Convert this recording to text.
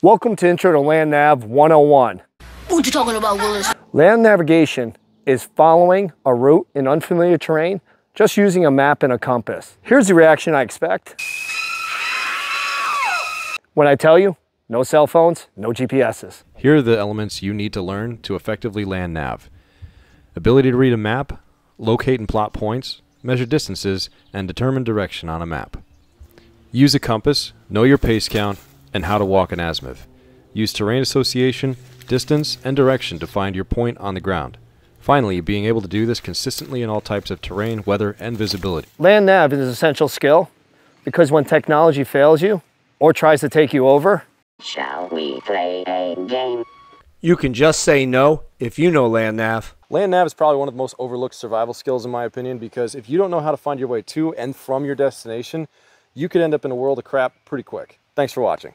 Welcome to Intro to Land Nav 101. What you talking about, Willis? Land navigation is following a route in unfamiliar terrain just using a map and a compass. Here's the reaction I expect. When I tell you, no cell phones, no GPSs. Here are the elements you need to learn to effectively land nav. Ability to read a map, locate and plot points, measure distances, and determine direction on a map. Use a compass, know your pace count, and how to walk an azimuth. Use terrain association, distance, and direction to find your point on the ground. Finally, being able to do this consistently in all types of terrain, weather, and visibility. Land nav is an essential skill because when technology fails you or tries to take you over, Shall we play a game? You can just say no if you know land nav. Land nav is probably one of the most overlooked survival skills in my opinion because if you don't know how to find your way to and from your destination, you could end up in a world of crap pretty quick. Thanks for watching.